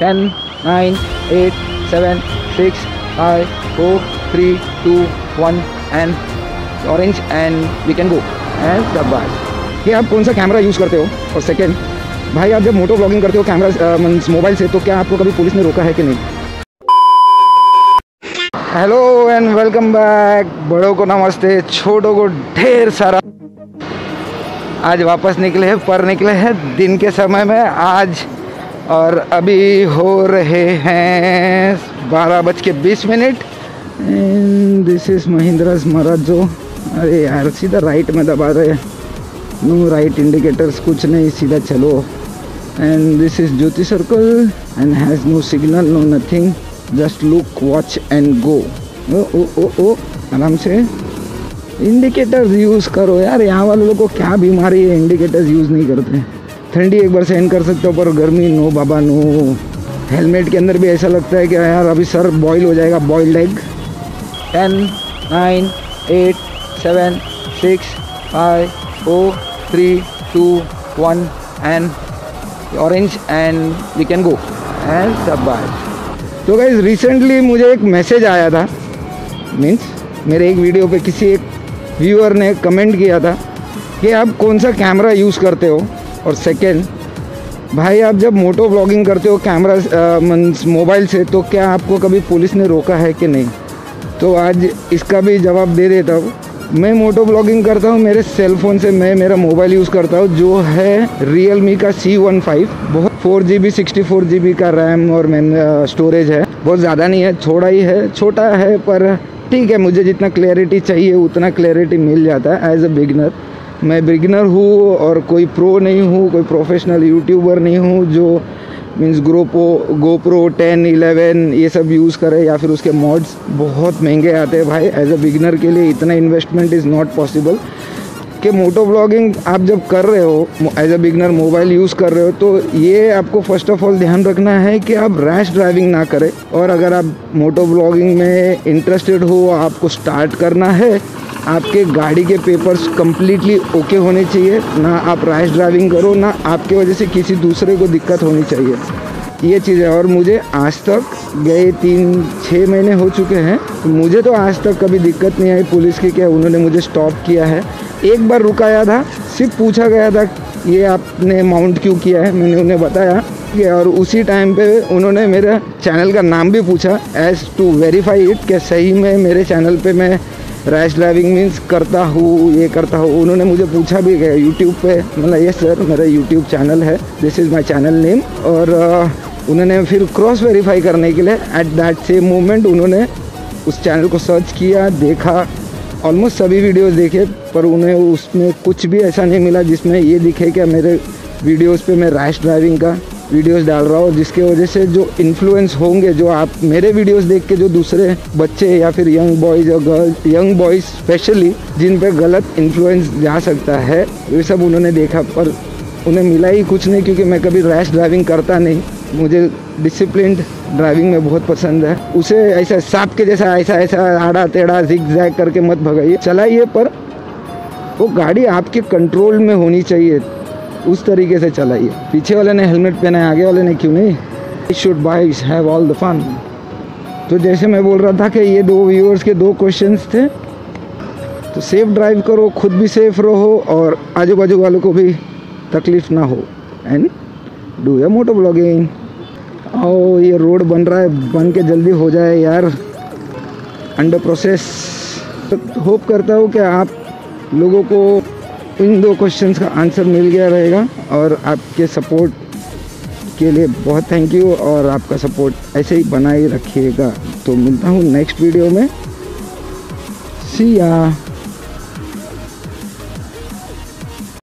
10, 9, 8, 7, 6, 5, 4, 3, 2, 1 and orange and we can go. And bye. कि आप कौन सा कैमरा यूज़ करते हो? और सेकेंड भाई आप जब मोटो ब्लॉगिंग करते हो कैमरा मीन्स मोबाइल से तो क्या आपको कभी पुलिस ने रोका है कि नहीं? हेलो एंड वेलकम बैक बड़ों को नमस्ते छोटों को ढेर सारा। आज वापस निकले हैं पर निकले हैं दिन के समय में। आज और अभी हो रहे हैं बारह बज के बीस minute. And this is Mahindras मराजो अरे यार, सीधा राइट में दबा रहे नो राइट इंडिकेटर्स कुछ नहीं, सीधा चलो। And this is Jyoti circle and has no signal no nothing just look watch and go ओ ओ ओ ओ आराम से। इंडिकेटर्स यूज़ करो। यार, यहाँ वाले लोगों को क्या बीमारी है? इंडिकेटर्स यूज़ नहीं करते। ठंडी एक बार सहन कर सकते हो, पर गर्मी नो बाबा, नो। हेलमेट के अंदर भी ऐसा लगता है कि यार, अभी सर बॉईल हो जाएगा boiled egg ten nine eight seven six five four three two one and orange and we can go and सब बाय तो गाइज़ रिसेंटली मुझे एक मैसेज आया था। मीन्स मेरे एक वीडियो पे किसी एक व्यूअर ने कमेंट किया था कि आप कौन सा कैमरा यूज़ करते हो? और सेकेंड भाई आप जब मोटो ब्लॉगिंग करते हो कैमरा मीन्स मोबाइल से तो क्या आपको कभी पुलिस ने रोका है कि नहीं? तो आज इसका भी जवाब दे देता हूँ। मैं मोटो ब्लॉगिंग करता हूँ, मेरे सेल फ़ोन से मैं मेरा मोबाइल यूज़ करता हूँ, जो है रियल मी का सी वन फाइव बहुत four G B sixty four G B का रैम और मैन स्टोरेज है। बहुत ज़्यादा नहीं है, थोड़ा ही है, छोटा है, पर ठीक है, मुझे जितना क्लैरिटी चाहिए, उतना क्लैरिटी मिल जाता है एज अ बिगनर मैं बिगिनर हूँ और कोई प्रो नहीं हूँ, कोई प्रोफेशनल यूट्यूबर नहीं हूँ जो मीन्स ग्रोपो गोप्रो टेन इलेवन ये सब यूज़ करें या फिर उसके मॉड्स बहुत महँगे आते हैं भाई। एज अ बिगनर के लिए इतना इन्वेस्टमेंट इज़ नॉट पॉसिबल कि मोटो ब्लॉगिंग आप जब कर रहे हो as a beginner mobile use कर रहे हो तो ये आपको फ़र्स्ट ऑफ़ ऑल ध्यान रखना है कि आप रैश ड्राइविंग ना करें। और अगर आप मोटो ब्लॉगिंग में इंटरेस्टेड हो, आपको स्टार्ट करना है, आपके गाड़ी के पेपर्स कम्प्लीटली ओके होने चाहिए। ना आप रैश ड्राइविंग करो, ना आपके वजह से किसी दूसरे को दिक्कत होनी चाहिए। ये चीज़ और मुझे आज तक गए तीन छः महीने हो चुके हैं। तो मुझे तो आज तक कभी दिक्कत नहीं आई पुलिस की क्या उन्होंने मुझे स्टॉप किया है। एक बार रुकाया था, सिर्फ़ पूछा गया था, ये आपने माउंट क्यों किया है? मैंने उन्हें बताया कि और उसी टाइम पे उन्होंने मेरे चैनल का नाम भी पूछा एज़ टू वेरीफाई इट कि सही में मेरे चैनल पे मैं रैश ड्राइविंग मीन्स करता हूँ, ये करता हूँ। उन्होंने मुझे पूछा भी गया यूट्यूब पे? मतलब ये सर मेरा यूट्यूब चैनल है। This is my channel name और उन्होंने फिर क्रॉस वेरीफाई करने के लिए एट दैट सेम मोमेंट उन्होंने उस चैनल को सर्च किया, देखा। ऑलमोस्ट सभी वीडियोस देखे, पर उन्हें उसमें कुछ भी ऐसा नहीं मिला जिसमें ये दिखे कि मेरे वीडियोस पे मैं रैश ड्राइविंग का वीडियोस डाल रहा हूँ, जिसके वजह से जो इन्फ्लुएंस होंगे, जो आप मेरे वीडियोस देख के जो दूसरे बच्चे या फिर यंग बॉयज़ और गर्ल्स यंग बॉयज़ स्पेशली जिन पे गलत इन्फ्लुएंस जा सकता है, ये सब उन्होंने देखा, पर उन्हें मिला ही कुछ नहीं, क्योंकि मैं कभी रैश ड्राइविंग करता नहीं। मुझे डिसिप्लिन ड्राइविंग में बहुत पसंद है। उसे ऐसा सांप के जैसा, ऐसा ऐसा आड़ा टेढ़ा जिग जैग करके मत भगाइए। चलाइए, पर वो गाड़ी आपके कंट्रोल में होनी चाहिए। उस तरीके से चलाइए। पीछे वाले ने हेलमेट पहना है, आगे वाले ने क्यों नहीं? Should buy have all the fun तो जैसे मैं बोल रहा था कि ये दो व्यूअर्स के दो क्वेश्चंस थे तो सेफ़ ड्राइव करो, खुद भी सेफ़ रहो और आजू बाजू वालों को भी तकलीफ़ ना हो। एंड डू या मोटो ब्लॉगिंग ओ ये रोड बन रहा है, बन के जल्दी हो जाए यार. अंडर प्रोसेस तो होप करता हूँ कि आप लोगों को इन दो क्वेश्चंस का आंसर मिल गया रहेगा और आपके सपोर्ट के लिए बहुत थैंक यू और आपका सपोर्ट ऐसे ही बनाए रखिएगा. तो मिलता हूँ नेक्स्ट वीडियो में. सी या